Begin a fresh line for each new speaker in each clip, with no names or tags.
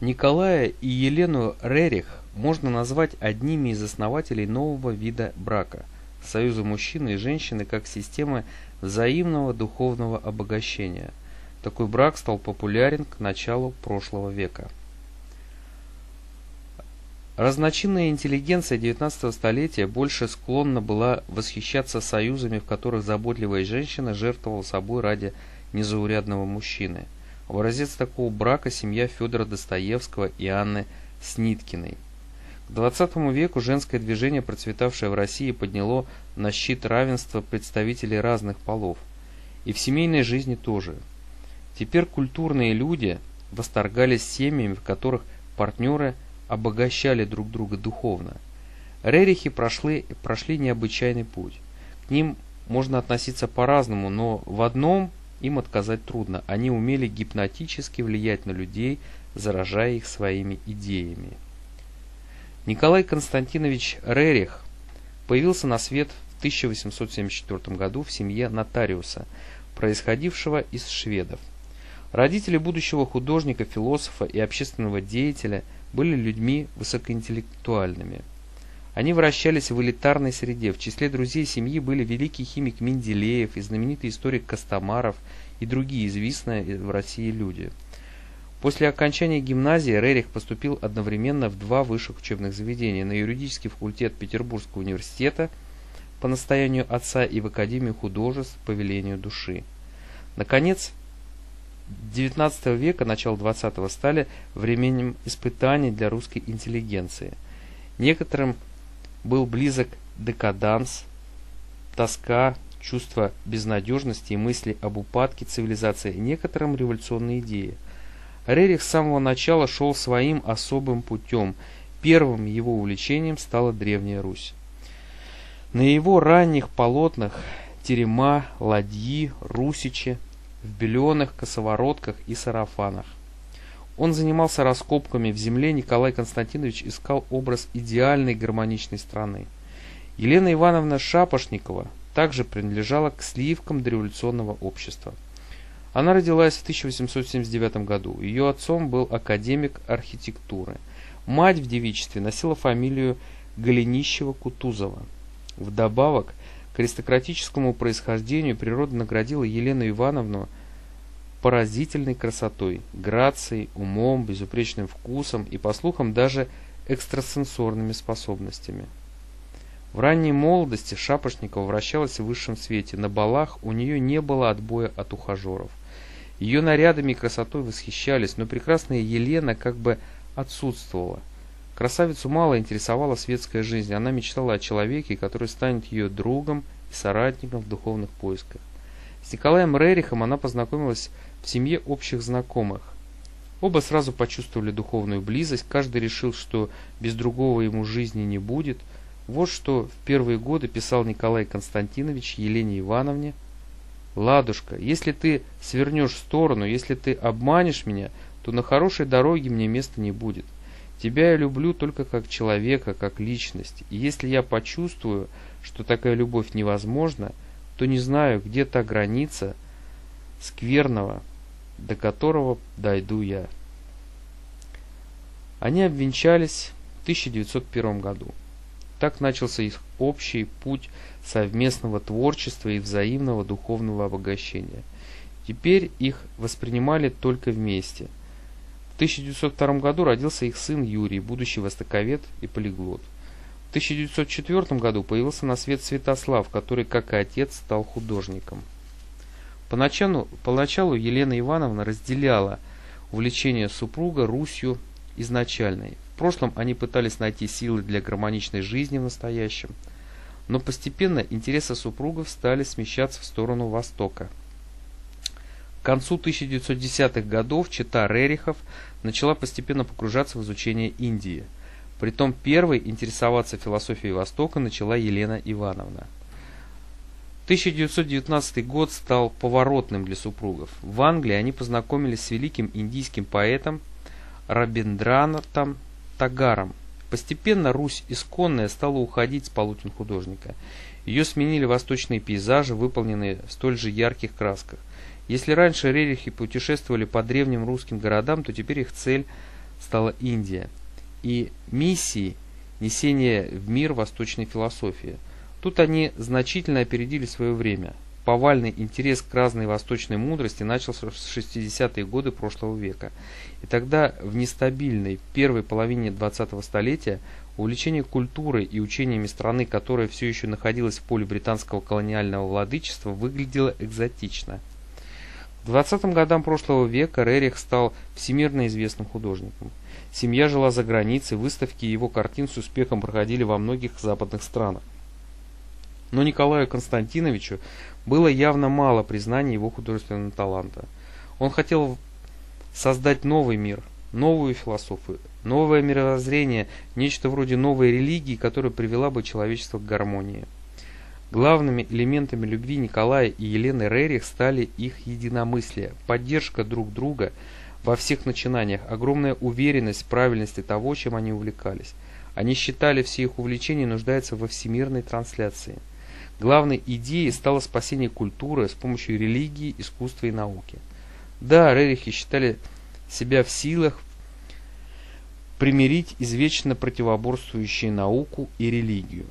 Николая и Елену Рерих можно назвать одними из основателей нового вида брака – союза мужчины и женщины как системы взаимного духовного обогащения. Такой брак стал популярен к началу прошлого века. Разночинная интеллигенция XIX столетия больше склонна была восхищаться союзами, в которых заботливая женщина жертвовала собой ради незаурядного мужчины. Образец такого брака – семья Федора Достоевского и Анны Сниткиной. К XX веку женское движение, процветавшее в России, подняло на щит равенства представителей разных полов. И в семейной жизни тоже. Теперь культурные люди восторгались семьями, в которых партнеры – обогащали друг друга духовно. Рерихи прошли, прошли необычайный путь. К ним можно относиться по-разному, но в одном им отказать трудно. Они умели гипнотически влиять на людей, заражая их своими идеями. Николай Константинович Рерих появился на свет в 1874 году в семье нотариуса, происходившего из шведов. Родители будущего художника, философа и общественного деятеля – были людьми высокоинтеллектуальными. Они вращались в элитарной среде. В числе друзей семьи были великий химик Менделеев и знаменитый историк Костомаров и другие известные в России люди. После окончания гимназии Рерих поступил одновременно в два высших учебных заведения – на юридический факультет Петербургского университета по настоянию отца и в Академию художеств по велению души. Наконец, XIX века, начало XX стали временем испытаний для русской интеллигенции. Некоторым был близок декаданс, тоска, чувство безнадежности и мысли об упадке цивилизации, некоторым революционные идеи. Рерих с самого начала шел своим особым путем. Первым его увлечением стала Древняя Русь. На его ранних полотнах терема, ладьи, русичи в беленых косоворотках и сарафанах. Он занимался раскопками в земле, Николай Константинович искал образ идеальной гармоничной страны. Елена Ивановна Шапошникова также принадлежала к сливкам дореволюционного общества. Она родилась в 1879 году. Ее отцом был академик архитектуры. Мать в девичестве носила фамилию Голенищева-Кутузова. Вдобавок к аристократическому происхождению природа наградила Елену Ивановну поразительной красотой, грацией, умом, безупречным вкусом и, по слухам, даже экстрасенсорными способностями. В ранней молодости Шапошникова вращалась в высшем свете. На балах у нее не было отбоя от ухажеров. Ее нарядами и красотой восхищались, но прекрасная Елена как бы отсутствовала. Красавицу мало интересовала светская жизнь. Она мечтала о человеке, который станет ее другом и соратником в духовных поисках. С Николаем Рерихом она познакомилась в семье общих знакомых. Оба сразу почувствовали духовную близость, каждый решил, что без другого ему жизни не будет. Вот что в первые годы писал Николай Константинович Елене Ивановне. «Ладушка, если ты свернешь в сторону, если ты обманешь меня, то на хорошей дороге мне места не будет. Тебя я люблю только как человека, как личность, и если я почувствую, что такая любовь невозможна, то не знаю, где та граница скверного, до которого дойду я. Они обвенчались в 1901 году. Так начался их общий путь совместного творчества и взаимного духовного обогащения. Теперь их воспринимали только вместе. В 1902 году родился их сын Юрий, будущий востоковед и полиглот. В 1904 году появился на свет Святослав, который, как и отец, стал художником. Поначалу, поначалу Елена Ивановна разделяла увлечение супруга Русью изначальной. В прошлом они пытались найти силы для гармоничной жизни в настоящем, но постепенно интересы супругов стали смещаться в сторону Востока. К концу 1910-х годов чита Рерихов начала постепенно погружаться в изучение Индии. Притом первой интересоваться философией Востока начала Елена Ивановна. 1919 год стал поворотным для супругов. В Англии они познакомились с великим индийским поэтом Рабиндранатом Тагаром. Постепенно Русь исконная стала уходить с полотен художника. Ее сменили восточные пейзажи, выполненные в столь же ярких красках. Если раньше рерихи путешествовали по древним русским городам, то теперь их цель стала Индия, и миссией несение в мир восточной философии. Тут они значительно опередили свое время. Повальный интерес к разной восточной мудрости начался в 60-е годы прошлого века. И тогда в нестабильной первой половине 20-го столетия увлечение культурой и учениями страны, которая все еще находилась в поле британского колониального владычества, выглядело экзотично. К 20-м годам прошлого века Рерих стал всемирно известным художником. Семья жила за границей, выставки его картин с успехом проходили во многих западных странах. Но Николаю Константиновичу было явно мало признания его художественного таланта. Он хотел создать новый мир, новую философию, новое мировоззрение, нечто вроде новой религии, которая привела бы человечество к гармонии. Главными элементами любви Николая и Елены Рерих стали их единомыслие, поддержка друг друга – во всех начинаниях, огромная уверенность в правильности того, чем они увлекались. Они считали все их увлечения нуждаются во всемирной трансляции. Главной идеей стало спасение культуры с помощью религии, искусства и науки. Да, Рерихи считали себя в силах примирить извечно противоборствующие науку и религию.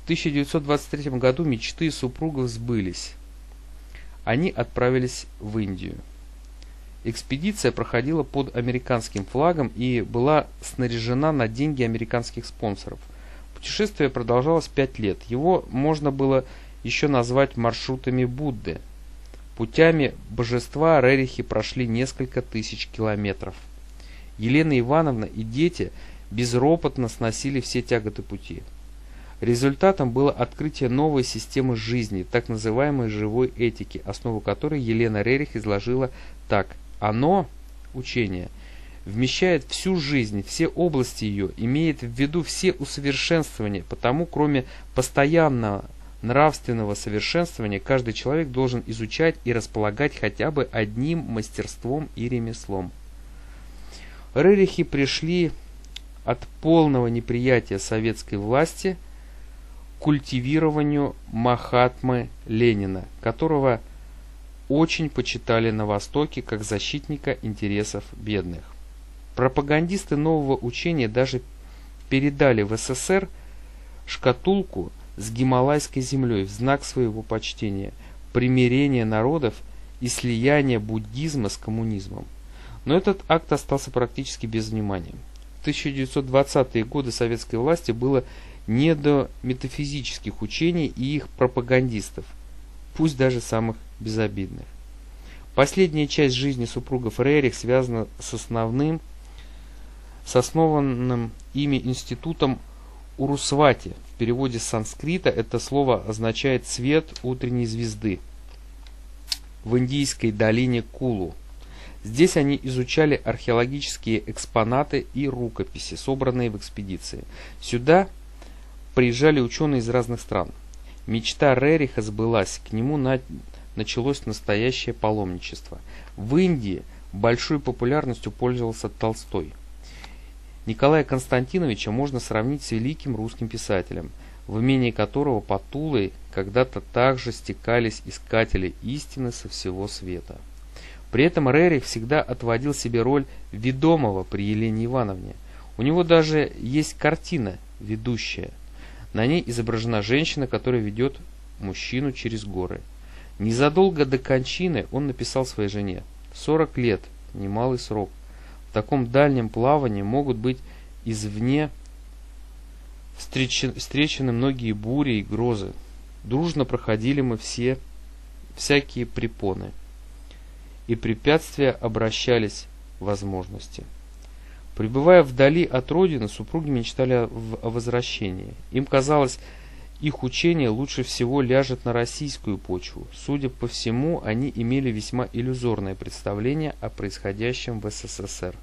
В 1923 году мечты супругов сбылись. Они отправились в Индию. Экспедиция проходила под американским флагом и была снаряжена на деньги американских спонсоров. Путешествие продолжалось пять лет. Его можно было еще назвать маршрутами Будды. Путями божества Рерихи прошли несколько тысяч километров. Елена Ивановна и дети безропотно сносили все тяготы пути. Результатом было открытие новой системы жизни, так называемой живой этики, основу которой Елена Рерих изложила так – оно, учение, вмещает всю жизнь, все области ее, имеет в виду все усовершенствования, потому кроме постоянного нравственного совершенствования каждый человек должен изучать и располагать хотя бы одним мастерством и ремеслом. Рерихи пришли от полного неприятия советской власти культивированию Махатмы Ленина, которого очень почитали на Востоке как защитника интересов бедных. Пропагандисты нового учения даже передали в СССР шкатулку с гималайской землей в знак своего почтения, примирения народов и слияния буддизма с коммунизмом. Но этот акт остался практически без внимания. В 1920-е годы советской власти было не до метафизических учений и их пропагандистов, пусть даже самых безобидных. Последняя часть жизни супругов Рерих связана с основным, с основанным ими институтом Урусвати. В переводе с санскрита это слово означает «цвет утренней звезды» в индийской долине Кулу. Здесь они изучали археологические экспонаты и рукописи, собранные в экспедиции. Сюда приезжали ученые из разных стран. Мечта Рериха сбылась, к нему на началось настоящее паломничество. В Индии большой популярностью пользовался Толстой. Николая Константиновича можно сравнить с великим русским писателем, в имении которого по Тулой когда-то также стекались искатели истины со всего света. При этом Рерих всегда отводил себе роль ведомого при Елене Ивановне. У него даже есть картина «Ведущая». На ней изображена женщина, которая ведет мужчину через горы. Незадолго до кончины он написал своей жене «40 лет, немалый срок. В таком дальнем плавании могут быть извне встречены многие бури и грозы. Дружно проходили мы все всякие препоны, и препятствия обращались возможности. Пребывая вдали от родины, супруги мечтали о возвращении. Им казалось, их учение лучше всего ляжет на российскую почву. Судя по всему, они имели весьма иллюзорное представление о происходящем в СССР.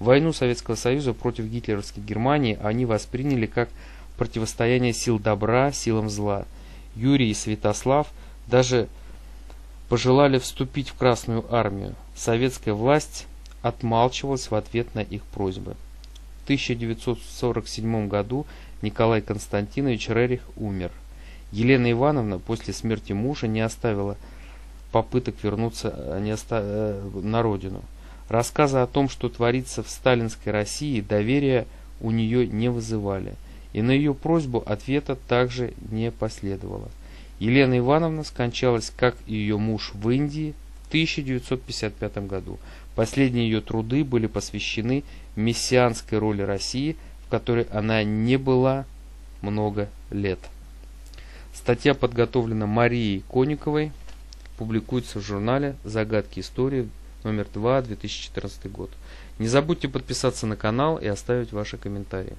Войну Советского Союза против гитлеровской Германии они восприняли как противостояние сил добра силам зла. Юрий и Святослав даже пожелали вступить в Красную армию. Советская власть отмалчивалась в ответ на их просьбы. В 1947 году Николай Константинович Рерих умер. Елена Ивановна после смерти мужа не оставила попыток вернуться э, не оста... Э, на родину. Рассказы о том, что творится в сталинской России, доверия у нее не вызывали, и на ее просьбу ответа также не последовало. Елена Ивановна скончалась, как и ее муж, в Индии в 1955 году. Последние ее труды были посвящены мессианской роли России, в которой она не была много лет. Статья подготовлена Марией Кониковой, публикуется в журнале «Загадки истории» номер 2, 2014 год. Не забудьте подписаться на канал и оставить ваши комментарии.